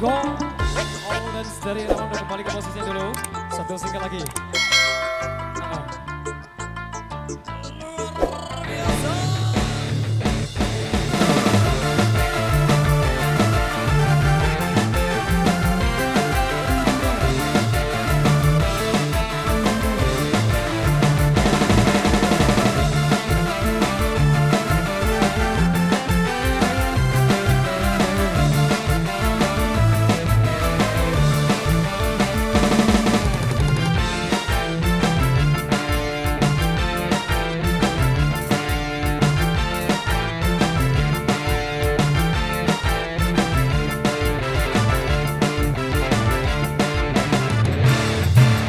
Go. Hold dan Sedari kembali ke posisinya dulu. Satu singkat lagi.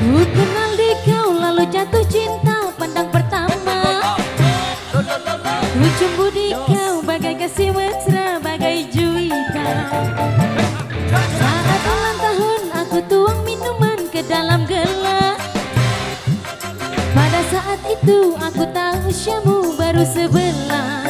Ku kenal di kau lalu jatuh cinta pandang pertama. Ku cumbu di kau bagai kasih mesra bagai juwita. Saat ulang tahun aku tuang minuman ke dalam gelas Pada saat itu aku tahu syamu baru sebelas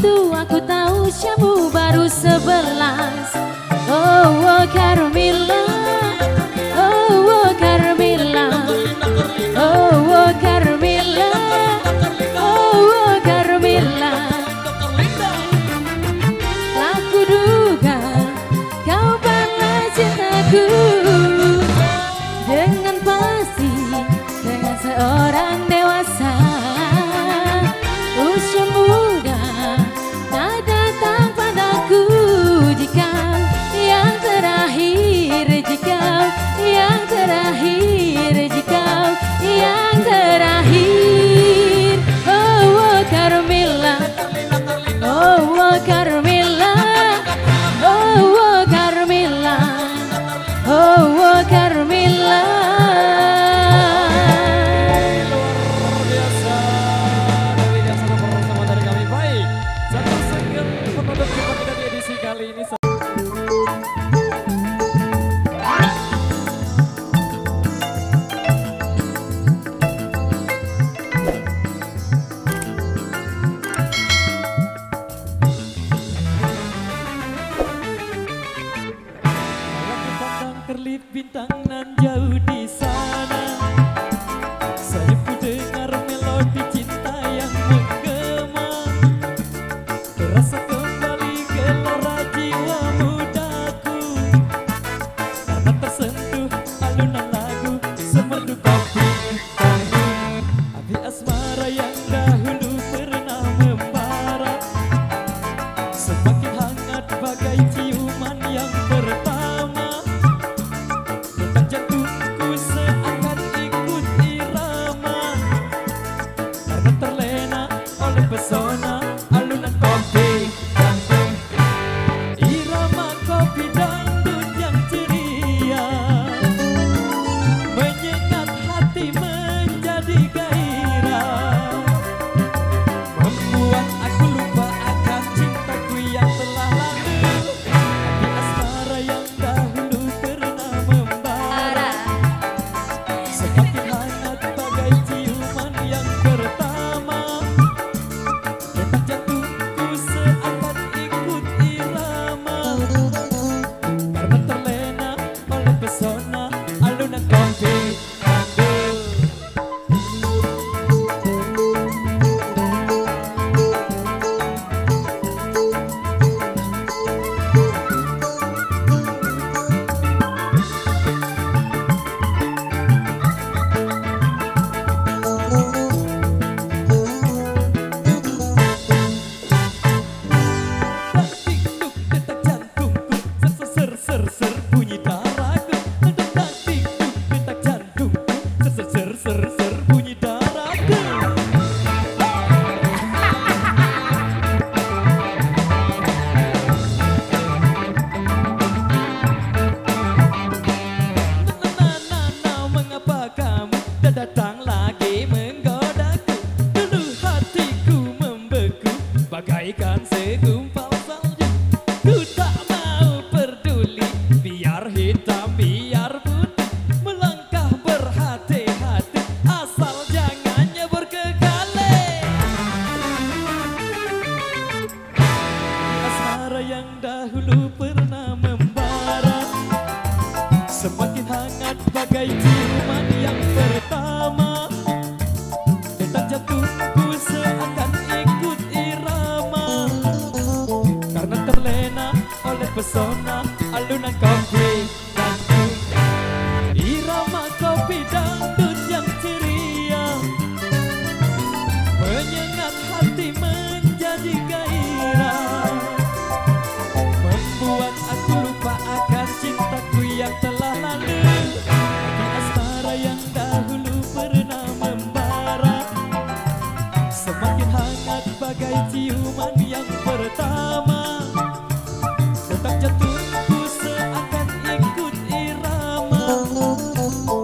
itu aku tahu syamu baru sebelas. Oh, oh Carmilla vinh bintang nan 比 hangat bagai ciuman yang pertama. Detak jantungku seakan ikut irama.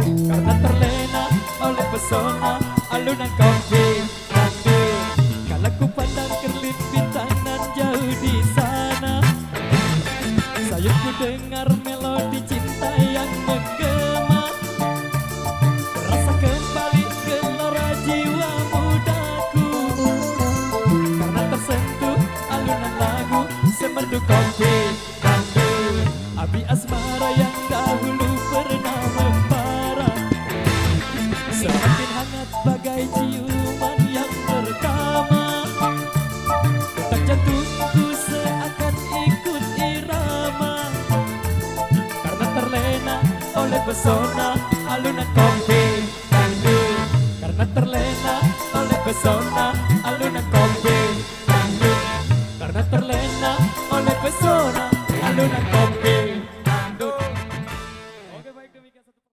Karena terlena oleh pesona alunan kopi kopi Kala ku pandang kerlip bintangan jauh di sana. Sayangku dengar Api asmara yang dahulu pernah membara. Semakin hangat bagai ciuman yang pertama. Tetap jantungku seakan ikut irama. Karena terlena oleh pesona alunan kopi Karena terlena oleh pesona